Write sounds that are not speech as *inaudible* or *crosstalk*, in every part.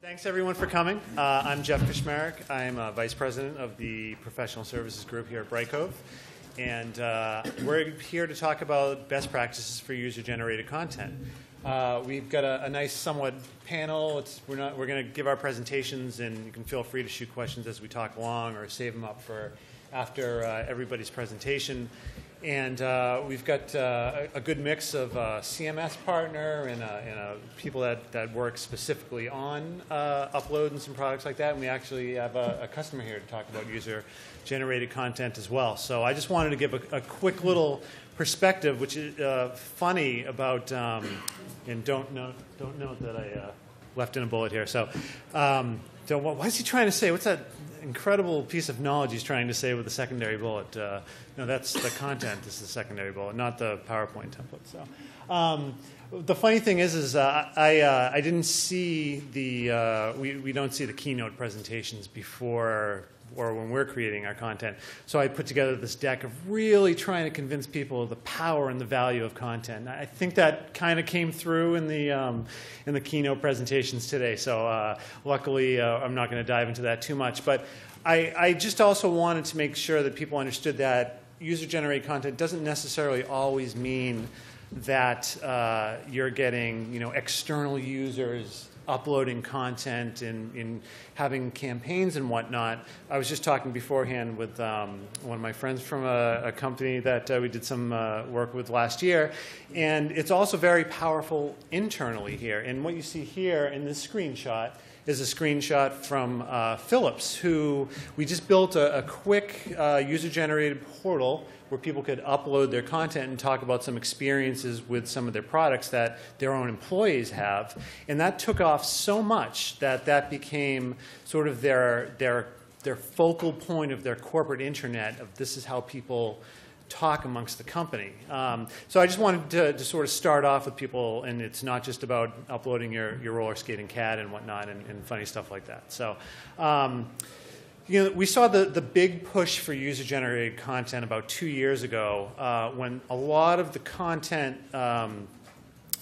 Thanks everyone for coming. Uh, I'm Jeff Kushmerek. I'm uh, Vice President of the Professional Services Group here at Brightcove. And uh, we're here to talk about best practices for user-generated content. Uh, we've got a, a, nice, somewhat panel. It's, we're not, we're going to give our presentations, and you can feel free to shoot questions as we talk along or save them up for after uh, everybody's presentation. And uh, we've got uh, a good mix of uh, CMS partner and, uh, and uh, people that, that work specifically on uh, uploading some products like that. And we actually have a, a, customer here to talk about user generated content as well. So I just wanted to give a, a quick little perspective, which is funny about, um, and don't note, don't note that I left in a bullet here. So, um, so what, is he trying to say? What's that incredible piece of knowledge he's trying to say with the secondary bullet. Uh, no, that's the content. This is the secondary bullet, not the PowerPoint template. So, um, the funny thing is, is uh, I uh, I didn't see the uh, we we don't see the keynote presentations before or when we're creating our content. So I put together this deck of really trying to convince people of the power and the value of content. I think that kind of came through in the um, in the keynote presentations today. So uh, luckily, uh, I'm not going to dive into that too much. But I, I just also wanted to make sure that people understood that user-generated content doesn't necessarily always mean that uh, you're getting you know external users uploading content and, and having campaigns and whatnot. I was just talking beforehand with um, one of my friends from a, a company that uh, we did some uh, work with last year, and it's also very powerful internally here. And what you see here in this screenshot is a screenshot from uh, Philips, who we just built a, a quick uh, user-generated portal where people could upload their content and talk about some experiences with some of their products that their own employees have. And that took off so much that that became sort of their, their, their focal point of their corporate internet of this is how people talk amongst the company. Um, so I just wanted to, to, sort of start off with people, and it's not just about uploading your, your roller skating CAD and whatnot and, and funny stuff like that. So um, you know, we saw the, the big push for user-generated content about two years ago uh, when a lot of the content um,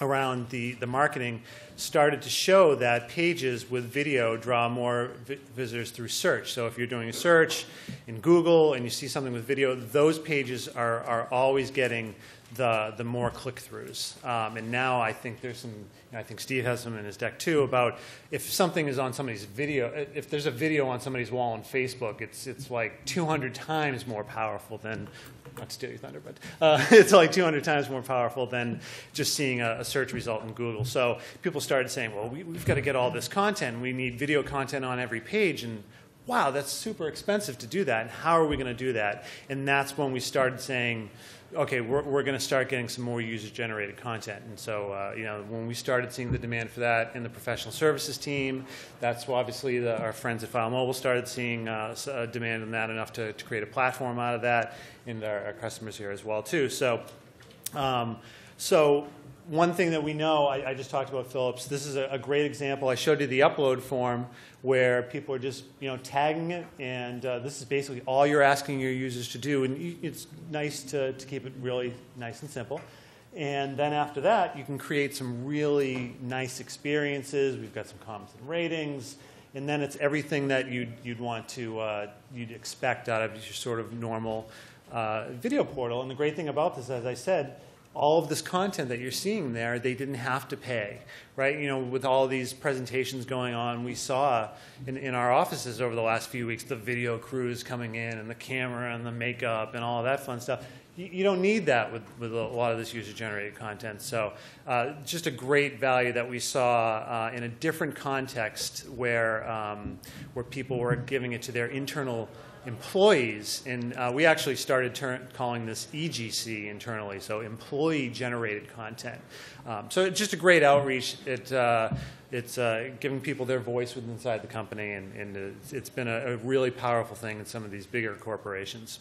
around the, the marketing started to show that pages with video draw more vi visitors through search. So if you're doing a search in Google and you see something with video, those pages are, are always getting the, the more click-throughs. Um, and now I think there's some, you know, I think Steve has some in his deck too, about if something is on somebody's video, if there's a video on somebody's wall on Facebook, it's, it's like 200 times more powerful than, not to steal your thunder, but uh, *laughs* it's like 200 times more powerful than just seeing a, a, search result in Google. So people started saying, well, we, we've got to get all this content. We need video content on every page. And wow, that's super expensive to do that. And how are we going to do that? And that's when we started saying, okay, we're, we're going to start getting some more user-generated content. And so, uh, you know, when we started seeing the demand for that in the professional services team, that's obviously the, our friends at Filemobile started seeing uh, uh, demand in that enough to, to create a platform out of that, and our, our customers here as well too. So, um, so one thing that we know, I, I, just talked about Philips. This is a, a, great example. I showed you the upload form where people are just you know tagging it, and uh, this is basically all you're asking your users to do. And it's nice to, to keep it really nice and simple. And then after that, you can create some really nice experiences. We've got some comments and ratings. And then it's everything that you'd, you'd want to, uh, you'd expect out of your sort of normal uh, video portal. And the great thing about this, as I said, all of this content that you're seeing there, they didn't have to pay, right? You know, with all these presentations going on, we saw in, in our offices over the last few weeks the video crews coming in and the camera and the makeup and all that fun stuff. You, you don't need that with, with a lot of this user-generated content. So uh, just a great value that we saw uh, in a different context where, um, where people were giving it to their internal employees, and uh, we actually started calling this EGC internally, so employee-generated content. Um, so just a great outreach. It, uh, it's uh, giving people their voice within inside the company, and, and it's been a, a, really powerful thing in some of these bigger corporations.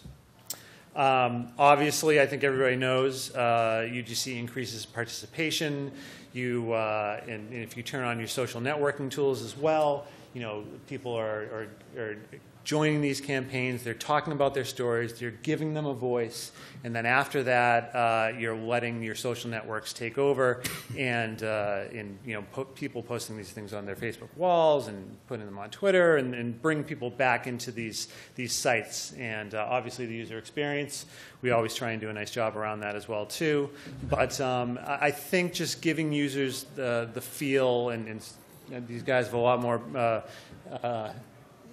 Um, obviously, I think everybody knows UGC uh, increases participation. You, uh, and, and if you turn on your social networking tools as well, you know, people are, are, are joining these campaigns, they're talking about their stories, you're giving them a voice, and then after that, uh, you're letting your social networks take over, and, uh, and you know, people posting these things on their Facebook walls and putting them on Twitter, and, and bring people back into these these sites. And uh, obviously, the user experience, we always try and do a nice job around that as well too. But um, I think just giving users the the feel, and, and these guys have a lot more.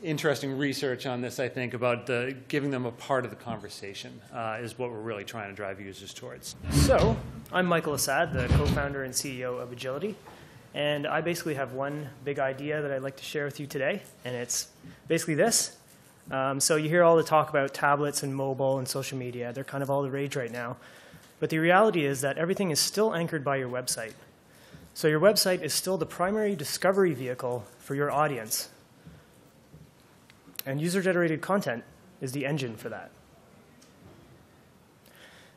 Interesting research on this, I think, about the, giving them a part of the conversation uh, is what we're really trying to drive users towards. So, I'm Michael Assad, the co founder and CEO of Agility. And I basically have one big idea that I'd like to share with you today. And it's basically this. Um, so, you hear all the talk about tablets and mobile and social media. They're kind of all the rage right now. But the reality is that everything is still anchored by your website. So, your website is still the primary discovery vehicle for your audience. And user generated content is the engine for that.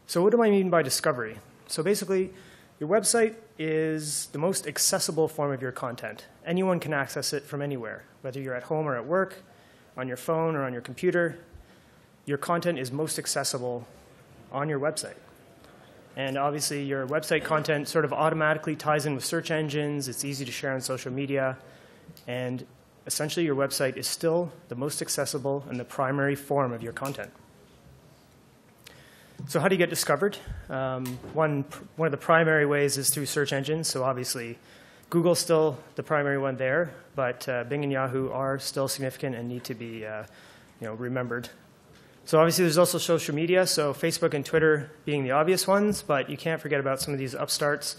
So, what do I mean by discovery? So, basically, your website is the most accessible form of your content. Anyone can access it from anywhere, whether you're at home or at work, on your phone or on your computer. Your content is most accessible on your website. And obviously, your website content sort of automatically ties in with search engines. It's easy to share on social media. And essentially, your website is still the most accessible and the primary form of your content. So how do you get discovered? Um, one, one of the primary ways is through search engines. So obviously, Google's still the primary one there, but uh, Bing and Yahoo are still significant and need to be uh, you know, remembered. So obviously, there's also social media. So Facebook and Twitter being the obvious ones, but you can't forget about some of these upstarts.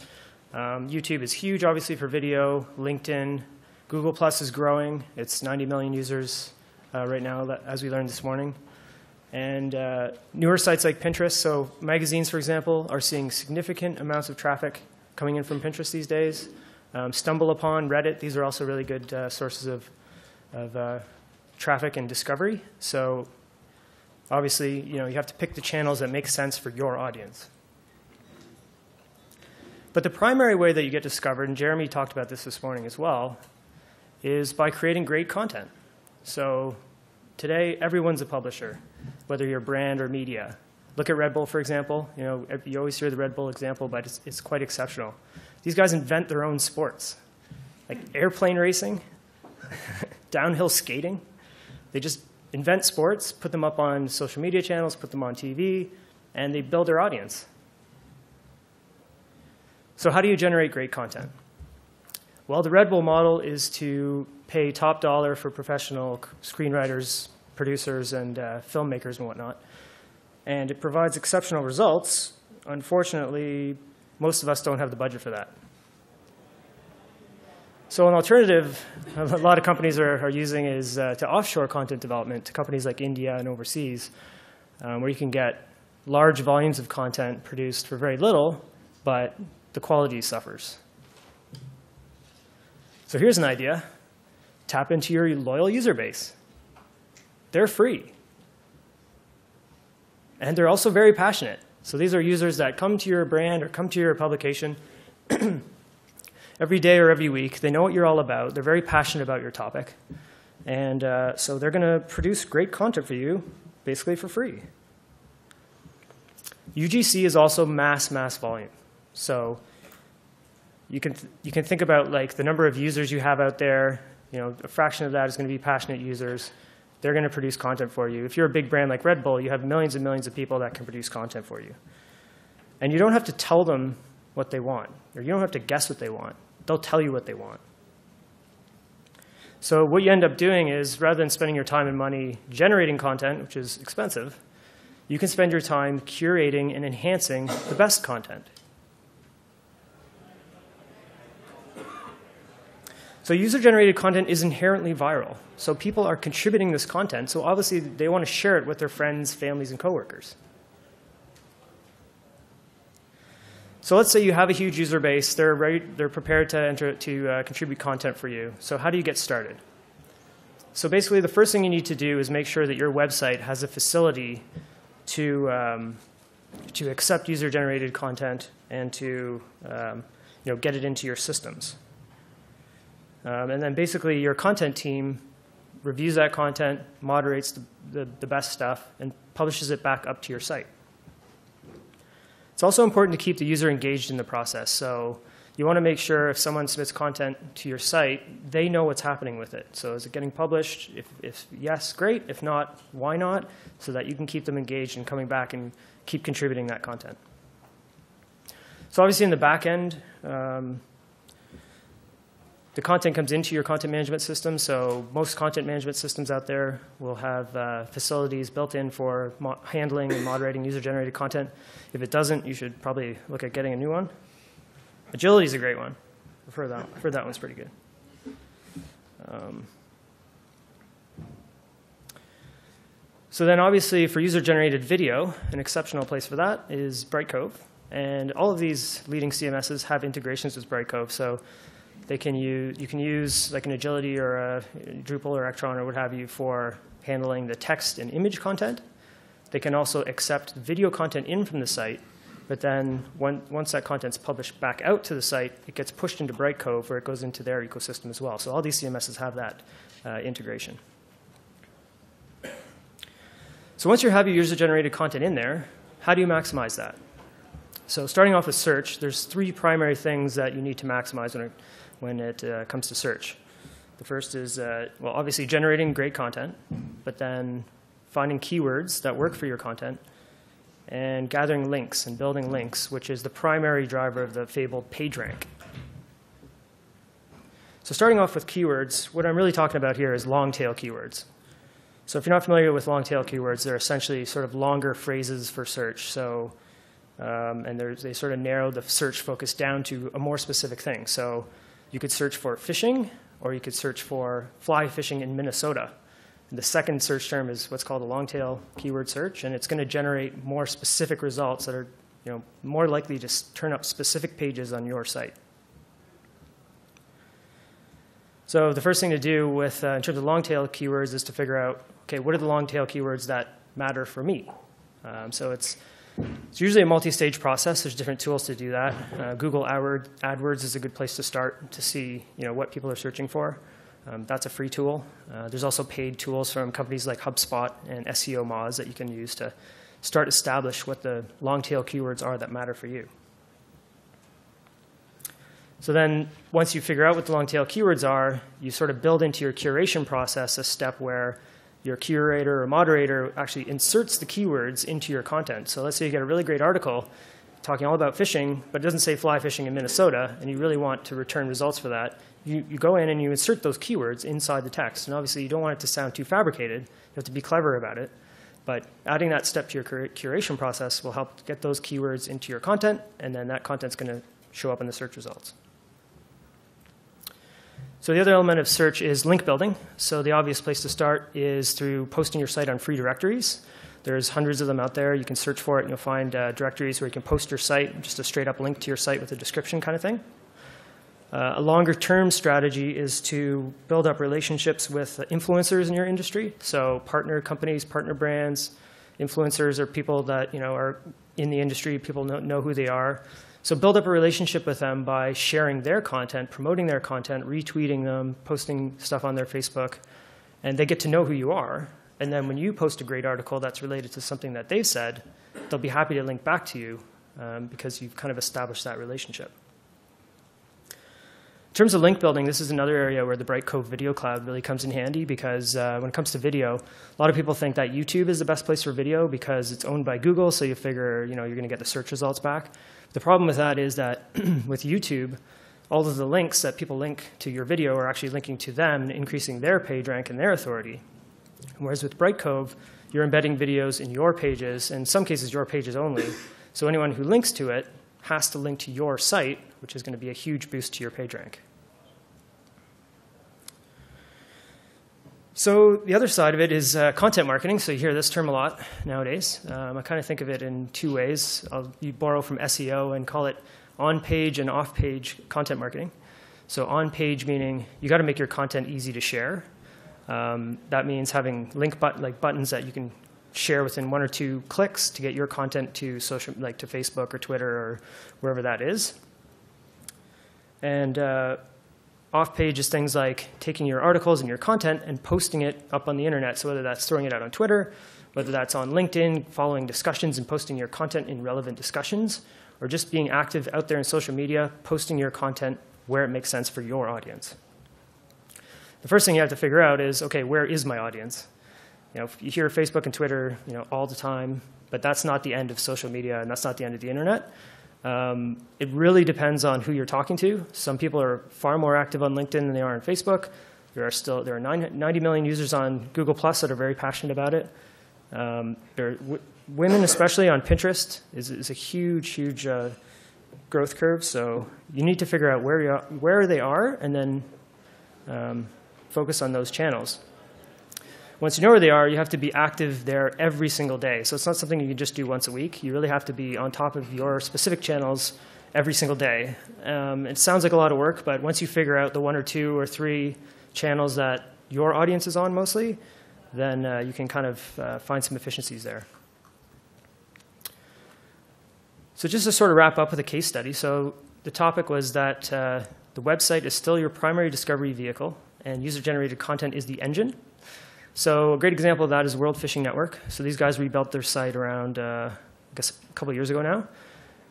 Um, YouTube is huge, obviously, for video. LinkedIn, Google Plus is growing. It's 90 million users uh, right now, as we learned this morning. And uh, newer sites like Pinterest, so magazines, for example, are seeing significant amounts of traffic coming in from Pinterest these days. Um, StumbleUpon, Reddit, these are also really good uh, sources of, of uh, traffic and discovery. So obviously, you know, you have to pick the channels that make sense for your audience. But the primary way that you get discovered, and Jeremy talked about this this morning as well, is by creating great content. So today, everyone's a publisher whether you're brand or media. Look at Red Bull, for example. You know, you always hear the Red Bull example, but it's, it's quite exceptional. These guys invent their own sports, like airplane racing, *laughs* downhill skating. They just invent sports, put them up on social media channels, put them on TV, and they build their audience. So how do you generate great content? Well, the Red Bull model is to pay top dollar for professional screenwriters, producers and uh, filmmakers and whatnot. And it provides exceptional results. Unfortunately, most of us don't have the budget for that. So an alternative *laughs* a lot of companies are, are using is uh, to offshore content development to companies like India and overseas, um, where you can get large volumes of content produced for very little, but the quality suffers. So here's an idea. Tap into your loyal user base. They're free. And they're also very passionate. So these are users that come to your brand or come to your publication *clears throat* every day or every week. They know what you're all about. They're very passionate about your topic. And uh, so they're going to produce great content for you, basically for free. UGC is also mass, mass volume. So you can, you can think about like the number of users you have out there. You know, a fraction of that is going to be passionate users. They're going to produce content for you. If you're a big brand like Red Bull, you have millions and millions of people that can produce content for you. And you don't have to tell them what they want, or you don't have to guess what they want. They'll tell you what they want. So what you end up doing is rather than spending your time and money generating content, which is expensive, you can spend your time curating and enhancing the best content. So user-generated content is inherently viral. So people are contributing this content, so obviously they want to share it with their friends, families, and coworkers. So let's say you have a huge user base. They're, ready, they're prepared to, enter, to uh, contribute content for you. So how do you get started? So basically, the first thing you need to do is make sure that your website has a facility to, um, to accept user-generated content and to um, you know, get it into your systems. Um, and then basically your content team reviews that content, moderates the, the, the best stuff, and publishes it back up to your site. It's also important to keep the user engaged in the process. So you want to make sure if someone submits content to your site, they know what's happening with it. So is it getting published? If, if yes, great. If not, why not? So that you can keep them engaged and coming back and keep contributing that content. So obviously in the back end, um, the content comes into your content management system. So most content management systems out there will have uh, facilities built in for handling and moderating user-generated content. If it doesn't, you should probably look at getting a new one. Agility is a great one. I've heard that, I've heard that one's pretty good. Um, so then obviously for user-generated video, an exceptional place for that is Brightcove. And all of these leading CMSs have integrations with Brightcove. So they can use, you can use like an Agility or a Drupal or Ektron or what have you for handling the text and image content. They can also accept video content in from the site, but then when, once that content's published back out to the site, it gets pushed into Brightcove where it goes into their ecosystem as well. So all these CMSs have that uh, integration. So once you have your user-generated content in there, how do you maximize that? So starting off with search, there's three primary things that you need to maximize when it when it uh, comes to search. The first is, uh, well, obviously generating great content, but then finding keywords that work for your content, and gathering links and building links, which is the primary driver of the fabled PageRank. So starting off with keywords, what I'm really talking about here is long tail keywords. So if you're not familiar with long tail keywords, they're essentially sort of longer phrases for search. So, um, and they sort of narrow the search focus down to a more specific thing. So you could search for fishing, or you could search for fly fishing in Minnesota. And the second search term is what's called a long tail keyword search, and it's going to generate more specific results that are you know, more likely to turn up specific pages on your site. So the first thing to do with, uh, in terms of long tail keywords is to figure out, okay, what are the long tail keywords that matter for me? Um, so it's it's usually a multi-stage process. There's different tools to do that. Uh, Google AdWords is a good place to start to see you know, what people are searching for. Um, that's a free tool. Uh, there's also paid tools from companies like HubSpot and SEOmoz that you can use to start establish what the long tail keywords are that matter for you. So then once you figure out what the long tail keywords are, you sort of build into your curation process a step where your curator or moderator actually inserts the keywords into your content. So let's say you get a really great article talking all about fishing, but it doesn't say fly fishing in Minnesota, and you really want to return results for that. You, you go in and you insert those keywords inside the text. And obviously, you don't want it to sound too fabricated. You have to be clever about it. But adding that step to your cur curation process will help get those keywords into your content, and then that content's going to show up in the search results. So the other element of search is link building. So the obvious place to start is through posting your site on free directories. There's hundreds of them out there. You can search for it and you'll find uh, directories where you can post your site, just a straight up link to your site with a description kind of thing. Uh, a longer term strategy is to build up relationships with influencers in your industry. So partner companies, partner brands, influencers are people that you know are in the industry. People know, know who they are. So build up a relationship with them by sharing their content, promoting their content, retweeting them, posting stuff on their Facebook, and they get to know who you are. And then when you post a great article that's related to something that they've said, they'll be happy to link back to you um, because you've kind of established that relationship. In terms of link building, this is another area where the Bright Brightcove Video Cloud really comes in handy because uh, when it comes to video, a lot of people think that YouTube is the best place for video because it's owned by Google, so you figure you know, you're going to get the search results back. The problem with that is that *clears throat* with YouTube, all of the links that people link to your video are actually linking to them, increasing their page rank and their authority. Whereas with Brightcove, you're embedding videos in your pages, in some cases your pages only. So anyone who links to it has to link to your site, which is going to be a huge boost to your page rank. So the other side of it is uh, content marketing. So you hear this term a lot nowadays. Um, I kind of think of it in two ways. I'll, you borrow from SEO and call it on-page and off-page content marketing. So on-page meaning you got to make your content easy to share. Um, that means having link but like buttons that you can share within one or two clicks to get your content to social, like to Facebook or Twitter or wherever that is. And uh, Off page is things like taking your articles and your content and posting it up on the internet. So whether that's throwing it out on Twitter, whether that's on LinkedIn, following discussions and posting your content in relevant discussions, or just being active out there in social media, posting your content where it makes sense for your audience. The first thing you have to figure out is, okay, where is my audience? You know, if you hear Facebook and Twitter, you know, all the time, but that's not the end of social media and that's not the end of the internet. Um, it really depends on who you're talking to. Some people are far more active on LinkedIn than they are on Facebook. There are still there are 90 million users on Google Plus that are very passionate about it. Um, there, women, especially on Pinterest, is, is a huge, huge uh, growth curve. So you need to figure out where you are, where they are, and then um, focus on those channels. Once you know where they are, you have to be active there every single day. So it's not something you can just do once a week. You really have to be on top of your specific channels every single day. Um, it sounds like a lot of work, but once you figure out the one or two or three channels that your audience is on mostly, then uh, you can kind of uh, find some efficiencies there. So just to sort of wrap up with a case study, so the topic was that uh, the website is still your primary discovery vehicle, and user-generated content is the engine. So a great example of that is World Fishing Network. So these guys rebuilt their site around, uh, I guess, a couple years ago now,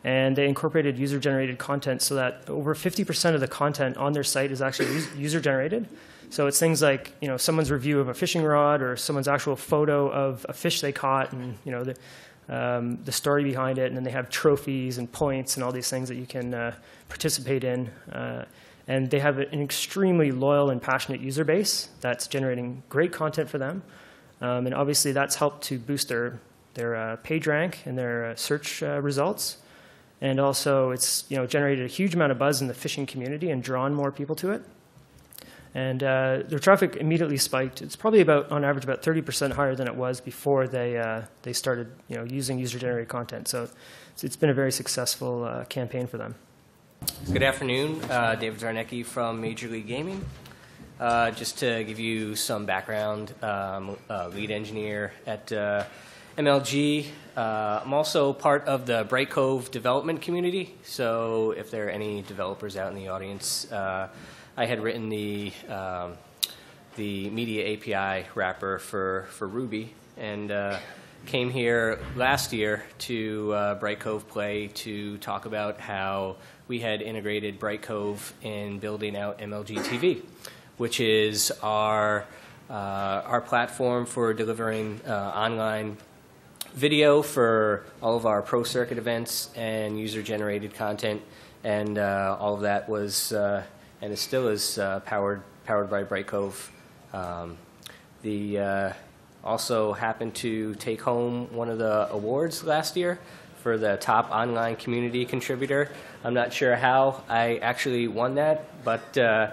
and they incorporated user-generated content so that over 50% of the content on their site is actually user-generated. So it's things like you know someone's review of a fishing rod or someone's actual photo of a fish they caught, and you know the, um, the story behind it, and then they have trophies and points and all these things that you can uh, participate in. Uh, and they have an extremely loyal and passionate user base that's generating great content for them. Um, and obviously, that's helped to boost their, their uh, page rank and their uh, search uh, results. And also, it's you know, generated a huge amount of buzz in the fishing community and drawn more people to it. And uh, their traffic immediately spiked. It's probably about, on average, about 30% higher than it was before they, uh, they started you know, using user-generated content. So it's, it's been a very successful uh, campaign for them. Good afternoon, uh, David Czarnecki from Major League Gaming. Uh, just to give you some background, um, uh, lead engineer at uh, MLG. Uh, I'm also part of the Brightcove development community. So if there are any developers out in the audience, uh, I had written the um, the media API wrapper for for Ruby and came here last year to uh, Brightcove Play to talk about how we had integrated Brightcove in building out MLG TV, which is our uh, our platform for delivering uh, online video for all of our pro circuit events and user generated content, and uh, all of that was uh, and it still is uh, powered powered by Brightcove. Um, the also happened to take home one of the awards last year for the top online community contributor. I'm not sure how I actually won that, but uh,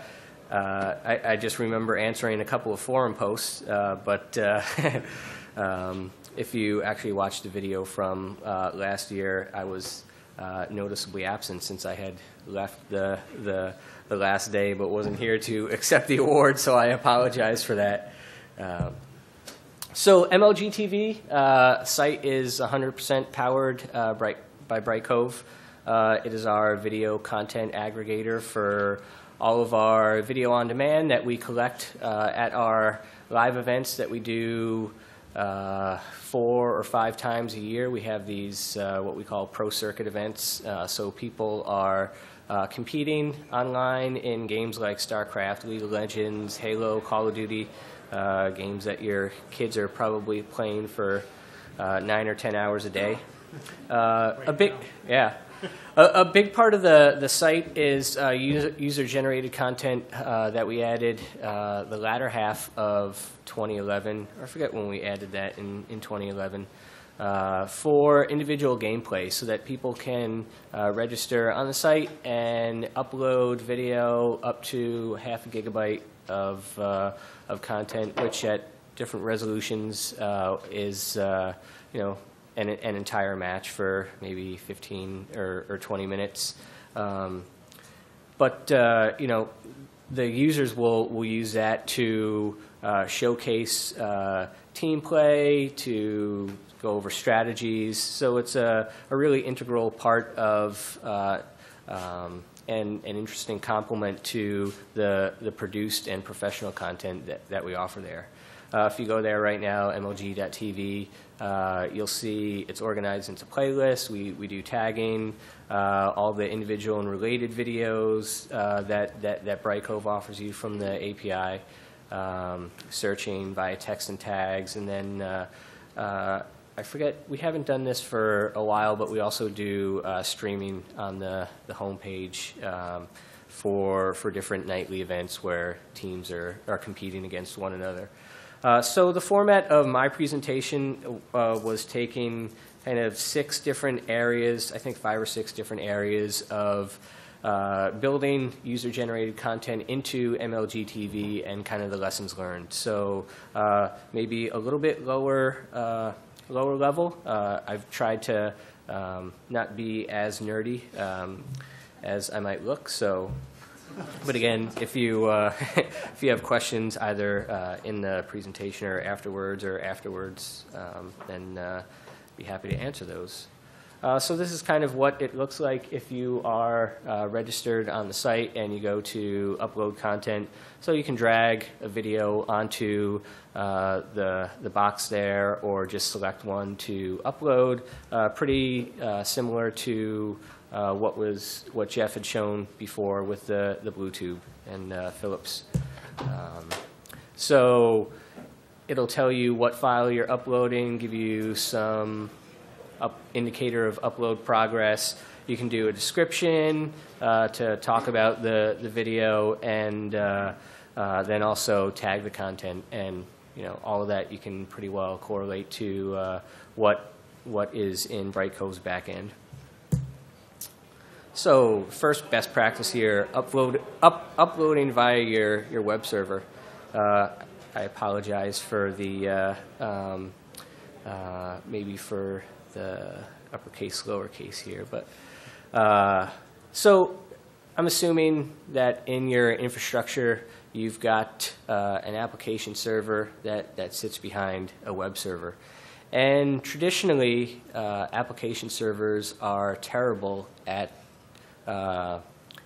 uh, I, I, just remember answering a couple of forum posts. Uh, but uh, *laughs* um, if you actually watched the video from uh, last year, I was uh, noticeably absent since I had left the, the, the last day but wasn't here to *laughs* accept the award, so I apologize for that. So MLG TV uh, site is 100% powered uh, Bright, by Brightcove. Uh, it is our video content aggregator for all of our video on demand that we collect uh, at our live events that we do uh, four or five times a year. We have these uh, what we call pro circuit events. so people are competing online in games like StarCraft, League of Legends, Halo, Call of Duty uh, games that your kids are probably playing for uh, nine or ten hours a day. Uh, a big, yeah, a, a, big part of the, the site is uh, user, user generated content uh, that we added uh, the latter half of 2011. I forget when we added that in, in 2011. Uh, for individual gameplay so that people can uh, register on the site and upload video up to half a gigabyte of, uh, of content, which at different resolutions uh, is, uh, you know, an, an entire match for maybe 15 or, or 20 minutes. Um, but, uh, you know, the users will, will use that to uh, showcase uh, team play, to go over strategies. So it's a, a really integral part of um, and an interesting complement to the, the produced and professional content that, that we offer there. Uh, if you go there right now, mlg.tv, uh, you'll see it's organized into playlists. We, we do tagging, uh, all the individual and related videos uh, that, that, that Brightcove offers you from the API, um, searching via text and tags, and then uh, uh, I forget, we haven't done this for a while, but we also do streaming on the, the homepage um, for, for different nightly events where teams are, are competing against one another. Uh, so the format of my presentation uh, was taking kind of six different areas, I think five or six different areas of uh, building user-generated content into MLG TV and kind of the lessons learned. So uh, maybe a little bit lower, uh, lower level. I've tried to um, not be as nerdy um, as I might look. So but again, if you, uh, *laughs* if you have questions either uh, in the presentation or afterwards or afterwards, um, then uh, be happy to answer those. Uh, So this is kind of what it looks like if you are uh, registered on the site and you go to upload content. So you can drag a video onto uh, the, the box there or just select one to upload. Pretty similar to uh, what was, what Jeff had shown before with the, the blue tube and uh, Philips. Um, So it'll tell you what file you're uploading, give you some up indicator of upload progress. You can do a description uh, to talk about the, the video and uh, uh, then also tag the content. And, you know, all of that you can pretty well correlate to uh, what, what is in Brightcove's backend. So first best practice here, upload, up, uploading via your, your web server. Uh, I apologize for the, uh, um, uh, maybe for the uppercase, lowercase here, but, uh, so I'm assuming that in your infrastructure, you've got uh, an application server that, that sits behind a web server. And traditionally, uh, application servers are terrible at uh,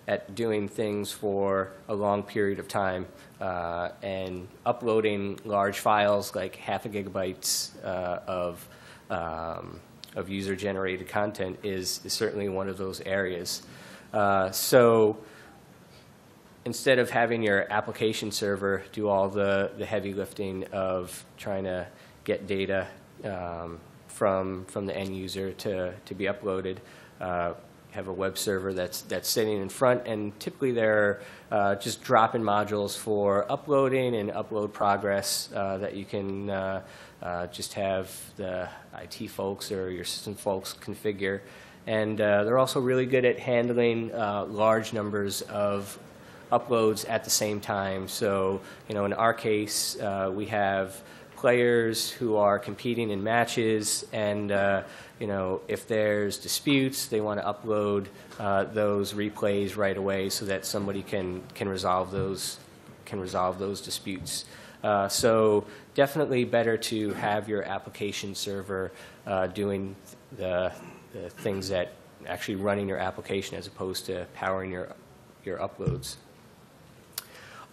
at doing things for a long period of time uh, and uploading large files like half a gigabytes uh, of, um, of user-generated content is, is certainly one of those areas. Uh, so instead of having your application server do all the, the heavy lifting of trying to get data um, from, from the end user to, to be uploaded, uh, have a web server that's, that's sitting in front, and typically they're uh, just drop-in modules for uploading and upload progress uh, that you can uh, uh, just have the IT folks or your system folks configure. And uh, they're also really good at handling uh, large numbers of uploads at the same time. So, you know, in our case, we have players who are competing in matches, and uh, you know, if there's disputes, they want to upload uh, those replays right away so that somebody can can resolve those can resolve those disputes. Uh, so definitely better to have your application server uh, doing the, the things that actually running your application as opposed to powering your your uploads.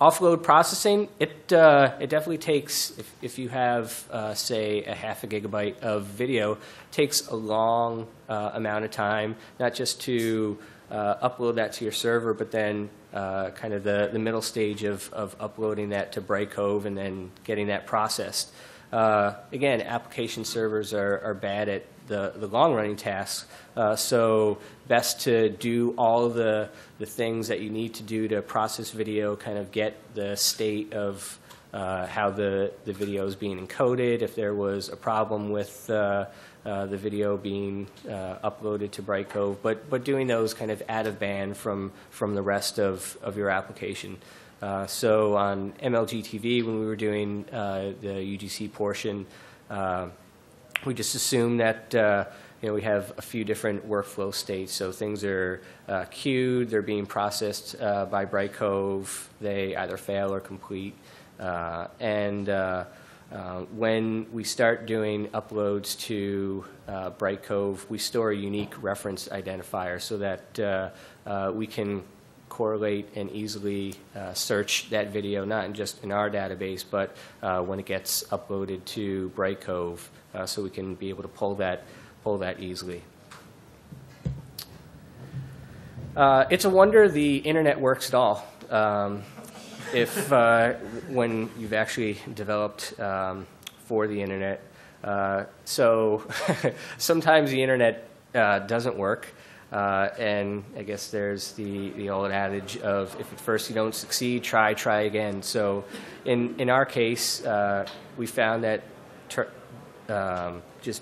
Offload processing, it, uh, it definitely takes, if, if you have, uh, say, a half a gigabyte of video, takes a long uh, amount of time, not just to uh, upload that to your server, but then uh, kind of the, the middle stage of, of uploading that to Brightcove and then getting that processed. Uh, again, application servers are, are bad at the, the long running tasks. Uh, so best to do all the, the things that you need to do to process video, kind of get the state of uh, how the, the video is being encoded, if there was a problem with uh, uh, the video being uh, uploaded to Brightcove, but, but doing those kind of out of band from, from the rest of, of your application. Uh, so on MLG TV, when we were doing uh, the UGC portion, uh, we just assume that uh, you know we have a few different workflow states. So things are uh, queued, they're being processed by Brightcove, they either fail or complete, and when we start doing uploads to Brightcove, we store a unique reference identifier so that we can correlate and easily uh, search that video, not just in our database, but uh, when it gets uploaded to Brightcove, uh, so we can be able to pull that, pull that easily. Uh, it's a wonder the internet works at all. Um, if uh, when you've actually developed um, for the internet, so *laughs* sometimes the internet doesn't work, uh, and I guess there's the the old adage of if at first you don't succeed, try, try again. So in in our case, uh, we found that um, just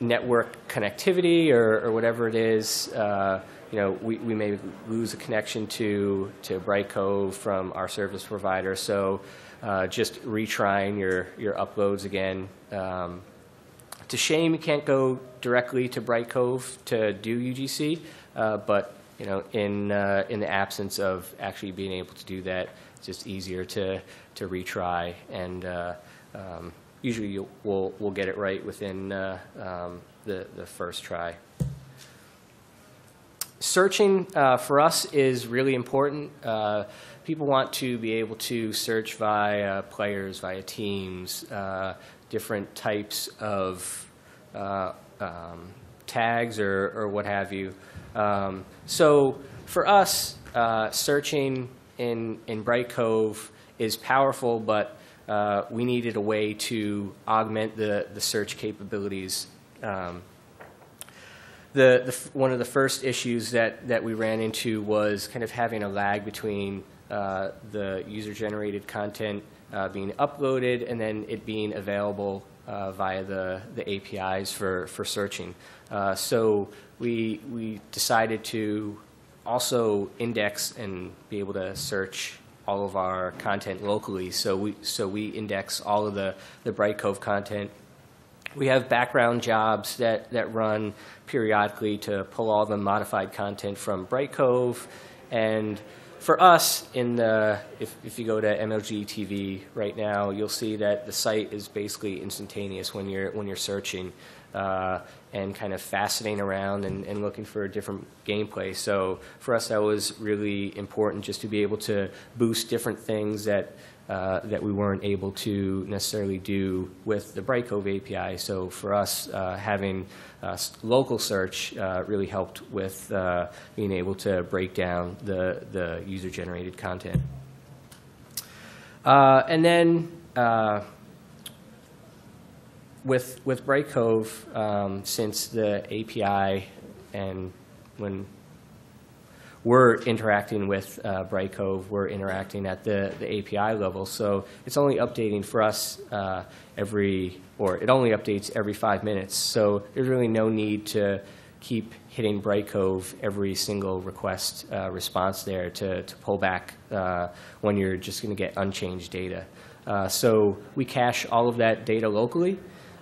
network connectivity or, or whatever it is, uh, you know, we, we may lose a connection to, to Brightcove from our service provider. So uh, just retrying your, your uploads again. Um, a shame you can't go directly to Brightcove to do UGC, uh, but you know, in uh, in the absence of actually being able to do that, it's just easier to to retry and. Uh, um, usually we'll, we'll get it right within uh, um, the, the first try. Searching uh, for us is really important. People want to be able to search via players, via teams, uh, different types of uh, um, tags or, or what have you. Um, so for us, uh, searching in, in Brightcove is powerful, but uh, we needed a way to augment the, the search capabilities. Um, the, the, one of the first issues that, that we ran into was kind of having a lag between uh, the user-generated content uh, being uploaded and then it being available uh, via the, the APIs for, for searching. Uh, so we, we decided to also index and be able to search all of our content locally. So we, so we index all of the, the Brightcove content. We have background jobs that, that run periodically to pull all the modified content from Brightcove. And for us, in the, if, if you go to MLG TV right now, you'll see that the site is basically instantaneous when you're, when you're searching uh, and kind of faceting around and, and looking for a different gameplay. So for us, that was really important just to be able to boost different things that uh, that we weren't able to necessarily do with the Brightcove API. So for us, uh, having uh, local search uh, really helped with uh, being able to break down the, the user-generated content. And then with, with Brightcove, um, since the API and when we're interacting with uh, we're interacting at the, the API level. So it's only updating for us uh, every, or it only updates every five minutes. So there's really no need to keep hitting Brightcove every single request uh, response there to, to pull back uh, when you're just going to get unchanged data. Uh, so we cache all of that data locally.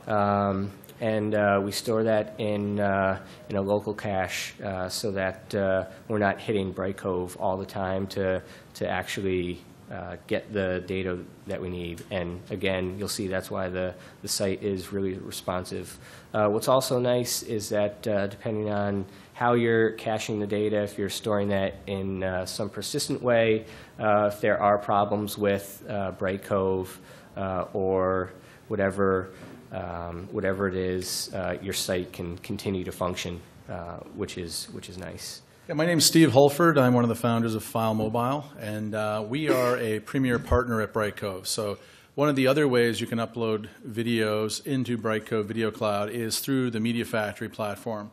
Um, and uh, we store that in, uh, in a local cache uh, so that uh, we're not hitting Brightcove all the time to, to actually uh, get the data that we need. And again, you'll see that's why the, the site is really responsive. Uh, what's also nice is that depending on how you're caching the data, if you're storing that in some persistent way, if there are problems with Bright uh, or whatever, um, whatever it is, uh, your site can continue to function, uh, which is which is nice. Yeah, my name's Steve Hulford. I'm one of the founders of Filemobile, and uh, we are a premier partner at Brightcove. So one of the other ways you can upload videos into Brightcove Video Cloud is through the Media Factory platform.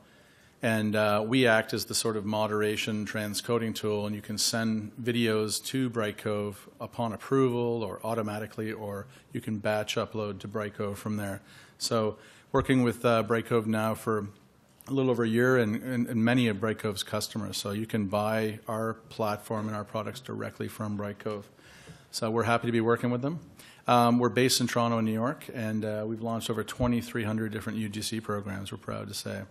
And uh, we act as the sort of moderation transcoding tool, and you can send videos to Brightcove upon approval or automatically, or you can batch upload to Brightcove from there. So working with uh, Brightcove now for a little over a year and, and, and many of Brightcove's customers. So you can buy our platform and our products directly from Brightcove. So we're happy to be working with them. Um, we're based in Toronto and New York, and uh, we've launched over 2,300 different UGC programs, we're proud to say.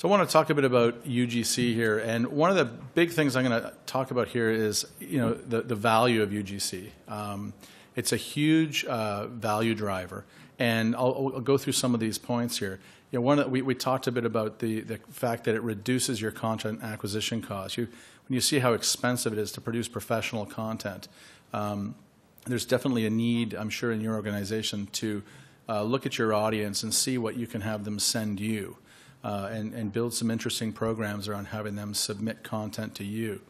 So I want to talk a bit about UGC here, and one of the big things I'm going to talk about here is, you know, the, the value of UGC. Um, it's a huge uh, value driver, and I'll, I'll go through some of these points here. You know, one of, we, we talked a bit about the, the fact that it reduces your content acquisition costs. You, when you see how expensive it is to produce professional content, um, there's definitely a need, I'm sure, in your organization to uh, look at your audience and see what you can have them send you uh, and, and build some interesting programs around having them submit content to you.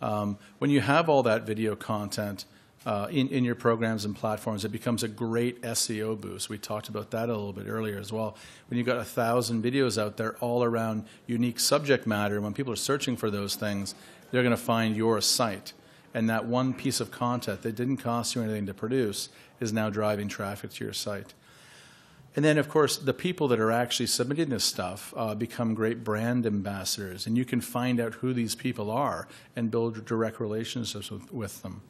Um, when you have all that video content uh, in, in your programs and platforms, it becomes a great SEO boost. We talked about that a little bit earlier as well. When you've got a thousand videos out there all around unique subject matter, when people are searching for those things, they're going to find your site. And that one piece of content that didn't cost you anything to produce is now driving traffic to your site. And then, of course, the people that are actually submitting this stuff uh, become great brand ambassadors, and you can find out who these people are and build direct relationships with, with them.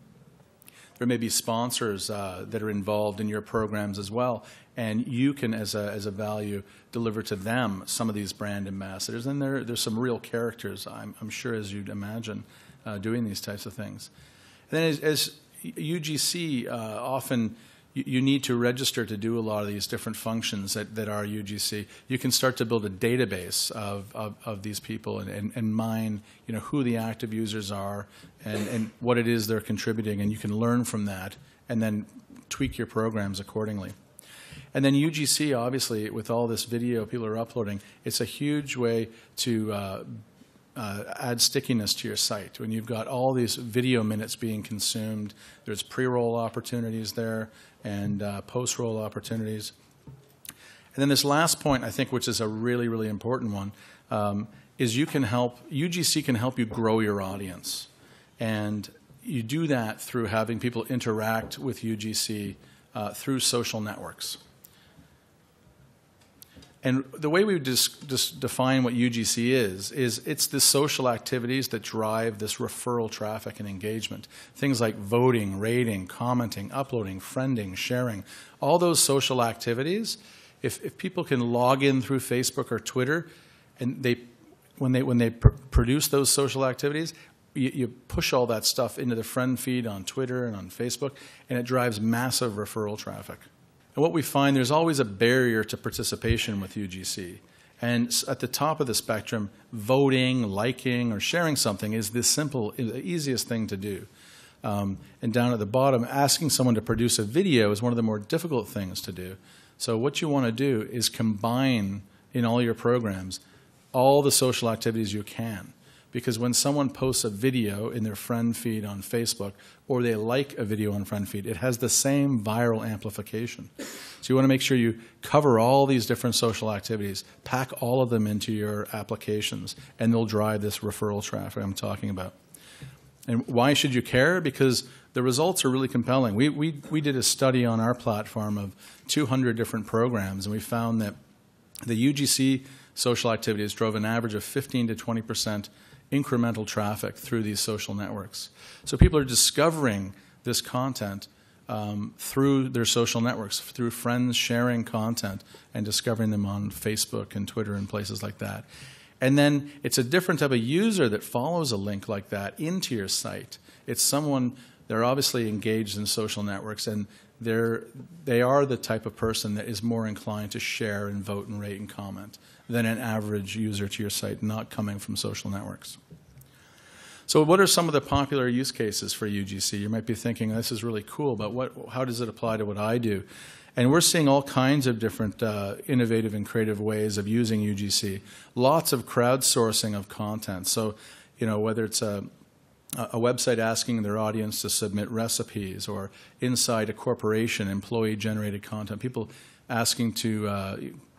There may be sponsors uh, that are involved in your programs as well, and you can, as a, as a value, deliver to them some of these brand ambassadors. And there, there's some real characters, I'm, I'm sure, as you'd imagine, uh, doing these types of things. And then, as, as UGC uh, often you, need to register to do a lot of these different functions that, that are UGC. You can start to build a database of, of, of these people and, and, and mine you know, who the active users are and, and what it is they're contributing, and you can learn from that and then tweak your programs accordingly. And then UGC, obviously, with all this video people are uploading, it's a huge way to uh, uh, add stickiness to your site. When you've got all these video minutes being consumed, there's pre-roll opportunities there and uh, post-roll opportunities. And then this last point, I think, which is a really, really important one, um, is you can help, UGC can help you grow your audience. And you do that through having people interact with UGC uh, through social networks. And the way we just define what UGC is, is it's the social activities that drive this referral traffic and engagement. Things like voting, rating, commenting, uploading, friending, sharing, all those social activities. If, if people can log in through Facebook or Twitter, and they, when they, when they pr produce those social activities, you, you push all that stuff into the friend feed on Twitter and on Facebook, and it drives massive referral traffic. And what we find, there's always a barrier to participation with UGC. And at the top of the spectrum, voting, liking, or sharing something is the simple, the easiest thing to do. Um, and down at the bottom, asking someone to produce a video is one of the more difficult things to do. So what you want to do is combine in all your programs all the social activities you can because when someone posts a video in their friend feed on Facebook or they like a video on friend feed, it has the same viral amplification. So you want to make sure you cover all these different social activities, pack all of them into your applications, and they'll drive this referral traffic I'm talking about. And why should you care? Because the results are really compelling. We, we, we did a study on our platform of 200 different programs, and we found that the UGC social activities drove an average of 15 to 20 percent incremental traffic through these social networks. So people are discovering this content um, through their social networks, through friends sharing content and discovering them on Facebook and Twitter and places like that. And then it's a different type of user that follows a link like that into your site. It's someone, they're obviously engaged in social networks and they're, they are the type of person that is more inclined to share and vote and rate and comment than an average user to your site not coming from social networks. So what are some of the popular use cases for UGC? You might be thinking, this is really cool, but what, how does it apply to what I do? And we're seeing all kinds of different uh, innovative and creative ways of using UGC. Lots of crowdsourcing of content. So, you know, whether it's a, a website asking their audience to submit recipes or inside a corporation, employee-generated content, people asking to uh,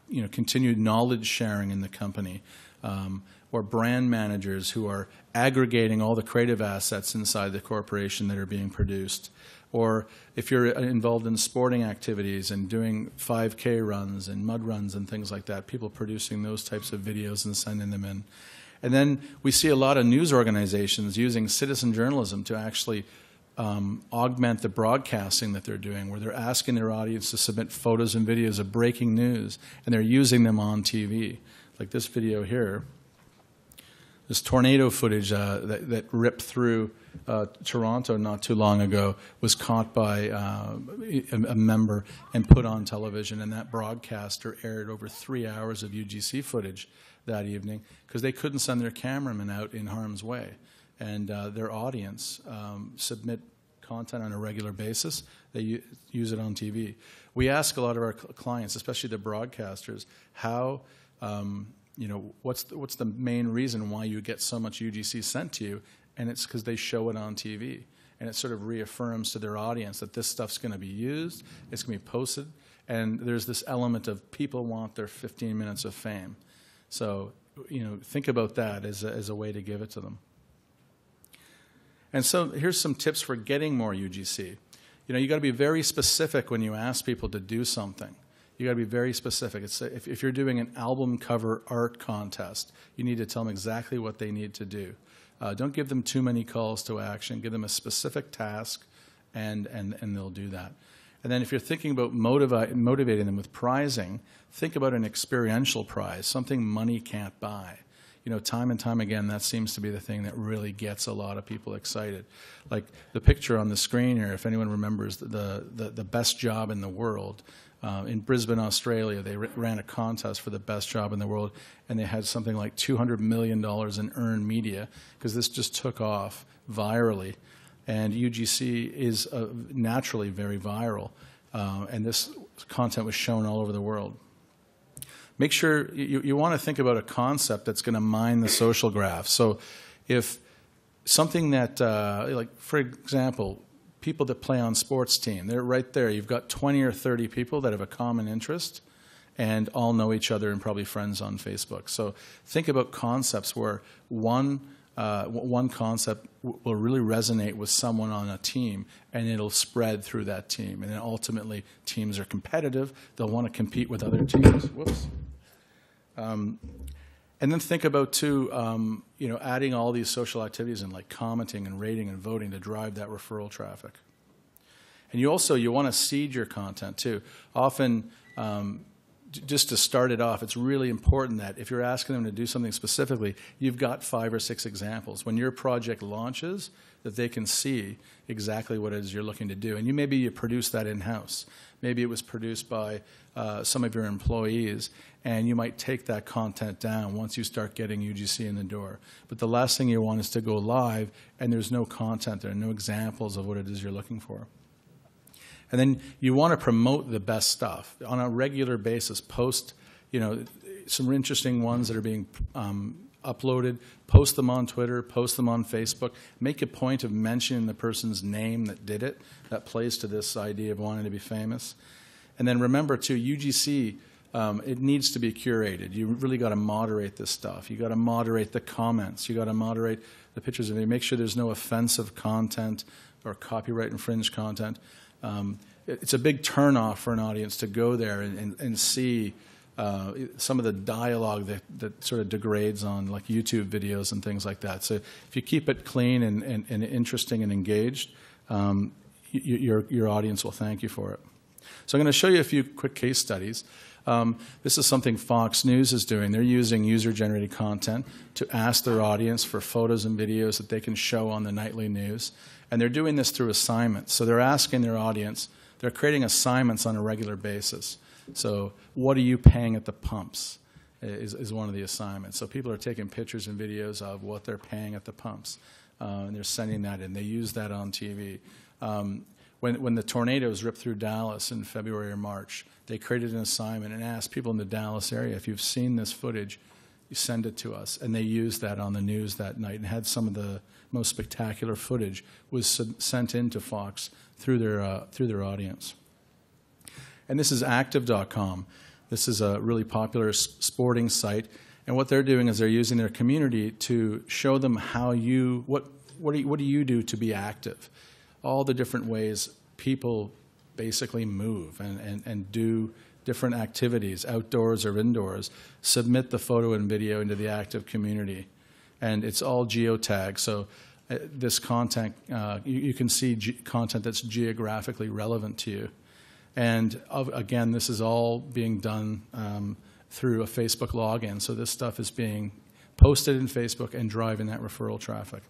you know, continued knowledge sharing in the company, um, or brand managers who are aggregating all the creative assets inside the corporation that are being produced. Or if you're involved in sporting activities and doing 5K runs and mud runs and things like that, people producing those types of videos and sending them in. And then we see a lot of news organizations using citizen journalism to actually um, augment the broadcasting that they're doing, where they're asking their audience to submit photos and videos of breaking news, and they're using them on TV. Like this video here, this tornado footage uh, that, that, ripped through uh, Toronto not too long ago was caught by uh, a, a, member and put on television, and that broadcaster aired over three hours of UGC footage that evening because they couldn't send their cameraman out in harm's way. And uh, their audience um, submit content on a regular basis. They use it on TV. We ask a lot of our clients, especially the broadcasters, how um, you know what's the, what's the main reason why you get so much UGC sent to you, and it's because they show it on TV, and it sort of reaffirms to their audience that this stuff's going to be used, it's going to be posted, and there's this element of people want their 15 minutes of fame. So you know, think about that as a, as a way to give it to them. And so here's some tips for getting more UGC. You know, you got to be very specific when you ask people to do something. You got to be very specific. It's, if, if you're doing an album cover art contest, you need to tell them exactly what they need to do. Uh, don't give them too many calls to action. Give them a specific task, and, and, and they'll do that. And then if you're thinking about motivi- motivating them with prizing, think about an experiential prize, something money can't buy. You know, time and time again, that seems to be the thing that really gets a lot of people excited. Like the picture on the screen here, if anyone remembers the, the, the best job in the world, uh, in Brisbane, Australia, they ran a contest for the best job in the world, and they had something like $200 million in earned media because this just took off virally. And UGC is uh, naturally very viral, uh, and this content was shown all over the world. Make sure you, you want to think about a concept that's going to mine the social graph. So, if something that, uh, like for example, people that play on sports team, they're right there. You've got 20 or 30 people that have a common interest and all know each other and probably friends on Facebook. So think about concepts where one uh, one concept will really resonate with someone on a team and it'll spread through that team. And then ultimately, teams are competitive. They'll want to compete with other teams. Whoops. Um, and then think about too, um, you know, adding all these social activities and like commenting and rating and voting to drive that referral traffic. And you also you want to seed your content too. Often, um, just to start it off, it's really important that if you're asking them to do something specifically, you've got five or six examples. When your project launches, that they can see exactly what it is you're looking to do. And you maybe you produce that in house. Maybe it was produced by uh, some of your employees, and you might take that content down once you start getting UGC in the door. But the last thing you want is to go live and there's no content there, no examples of what it is you're looking for. And then you want to promote the best stuff on a regular basis. Post, you know, some interesting ones that are being um, uploaded. Post them on Twitter. Post them on Facebook. Make a point of mentioning the person's name that did it. That plays to this idea of wanting to be famous. And then remember too, UGC. Um, it needs to be curated. You really got to moderate this stuff. You got to moderate the comments. You got to moderate the pictures of it. Make sure there's no offensive content or copyright infringed content um, it's a big turnoff for an audience to go there and, and, and see uh, some of the dialogue that, that sort of degrades on like YouTube videos and things like that. So if you keep it clean and, and, and interesting and engaged, um, your, your audience will thank you for it. So I'm going to show you a few quick case studies. Um, this is something Fox News is doing. They're using user generated content to ask their audience for photos and videos that they can show on the nightly news. And they're doing this through assignments. So they're asking their audience, they're creating assignments on a regular basis. So, what are you paying at the pumps? Is, is one of the assignments. So, people are taking pictures and videos of what they're paying at the pumps, uh, and they're sending that in. They use that on TV. Um, when, when the tornadoes ripped through Dallas in February or March, they created an assignment and asked people in the Dallas area if you've seen this footage, you send it to us. And they used that on the news that night and had some of the most spectacular footage was sent in to Fox through their, uh, through their audience. And this is active.com. This is a really popular sporting site. And what they're doing is they're using their community to show them how you, what, what, do you, what do you do to be active? All the different ways people basically move and, and, and do different activities, outdoors or indoors, submit the photo and video into the active community and it's all geotagged. So uh, this content, uh, you, you, can see content that's geographically relevant to you. And of, again, this is all being done um, through a Facebook login. So this stuff is being posted in Facebook and driving that referral traffic.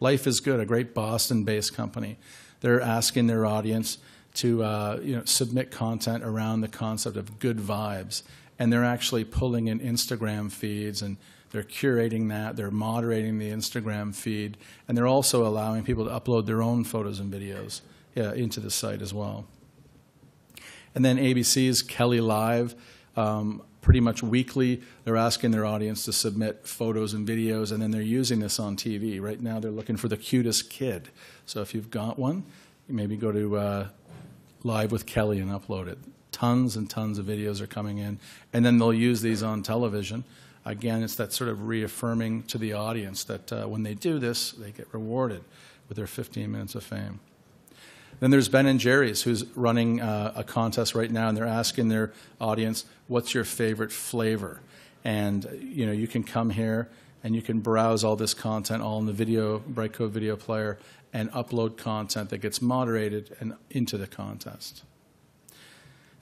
Life is Good, a great Boston-based company. They're asking their audience to uh, you know, submit content around the concept of good vibes, and they're actually pulling in Instagram feeds and They're curating that. They're moderating the Instagram feed, and they're also allowing people to upload their own photos and videos yeah, into the site as well. And then ABC's Kelly Live, um, pretty much weekly, they're asking their audience to submit photos and videos, and then they're using this on TV. Right now, they're looking for the cutest kid. So if you've got one, maybe go to uh, Live with Kelly and upload it. Tons and tons of videos are coming in, and then they'll use these on television. Again, it's that sort of reaffirming to the audience that uh, when they do this, they get rewarded with their 15 minutes of fame. Then there's Ben and Jerry's, who's running uh, a contest right now, and they're asking their audience, "What's your favorite flavor?" And you know, you can come here and you can browse all this content, all in the video Brightcove video player, and upload content that gets moderated and into the contest.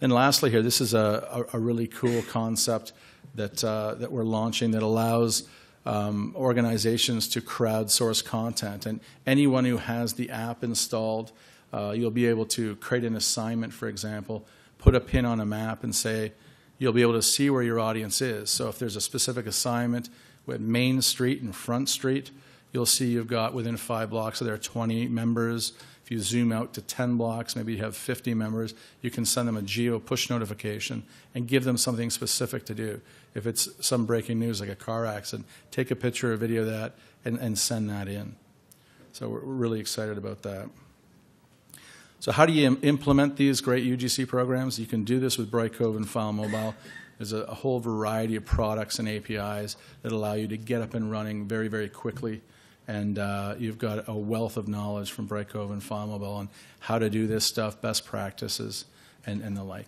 And lastly, here, this is a, a, a really cool concept that uh, that we're launching that allows um, organizations to crowdsource content, and anyone who has the app installed uh, you'll be able to create an assignment, for example, put a pin on a map and say, you'll be able to see where your audience is. So if there's a specific assignment with Main Street and Front Street, you'll see you've got within five blocks, there are 20 members. If you zoom out to 10 blocks, maybe you have 50 members, you can send them a geo push notification and give them something specific to do. If it's some breaking news like a car accident, take a picture or video of that and, and send that in. So we're really excited about that. So how do you im- implement these great UGC programs? You can do this with Brightcove and Filemobile. There's a, a whole variety of products and APIs that allow you to get up and running very, very quickly. And uh, you've got a wealth of knowledge from Brightcove and Filemobile on how to do this stuff, best practices, and, and the like.